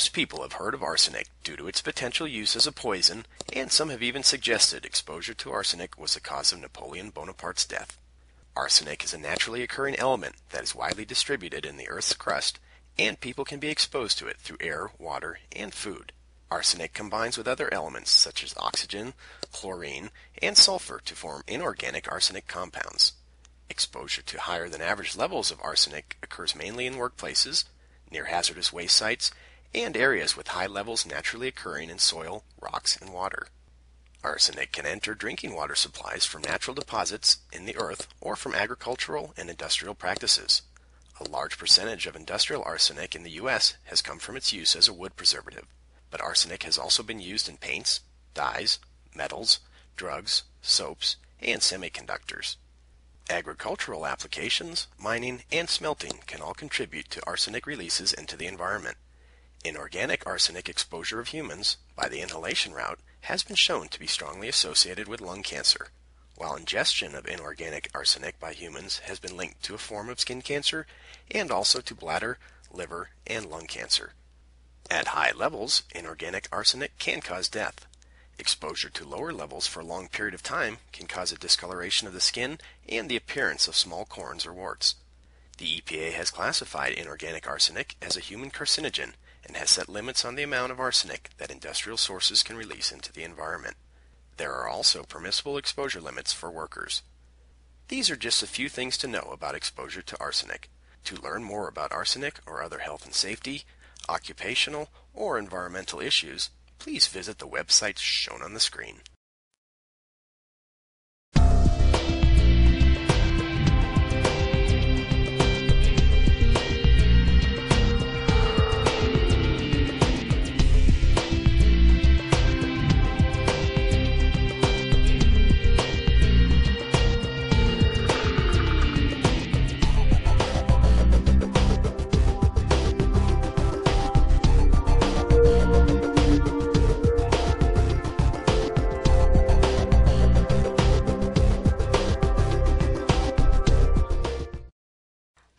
Most people have heard of arsenic due to its potential use as a poison, and some have even suggested exposure to arsenic was the cause of Napoleon Bonaparte's death. Arsenic is a naturally occurring element that is widely distributed in the Earth's crust, and people can be exposed to it through air, water, and food. Arsenic combines with other elements such as oxygen, chlorine, and sulfur to form inorganic arsenic compounds. Exposure to higher than average levels of arsenic occurs mainly in workplaces, near hazardous waste sites, and areas with high levels naturally occurring in soil, rocks, and water. Arsenic can enter drinking water supplies from natural deposits in the earth or from agricultural and industrial practices. A large percentage of industrial arsenic in the U.S. has come from its use as a wood preservative, but arsenic has also been used in paints, dyes, metals, drugs, soaps, and semiconductors. Agricultural applications, mining, and smelting can all contribute to arsenic releases into the environment. Inorganic arsenic exposure of humans, by the inhalation route, has been shown to be strongly associated with lung cancer, while ingestion of inorganic arsenic by humans has been linked to a form of skin cancer and also to bladder, liver, and lung cancer. At high levels, inorganic arsenic can cause death. Exposure to lower levels for a long period of time can cause a discoloration of the skin and the appearance of small corns or warts. The EPA has classified inorganic arsenic as a human carcinogen and has set limits on the amount of arsenic that industrial sources can release into the environment. There are also permissible exposure limits for workers. These are just a few things to know about exposure to arsenic. To learn more about arsenic or other health and safety, occupational, or environmental issues, please visit the websites shown on the screen.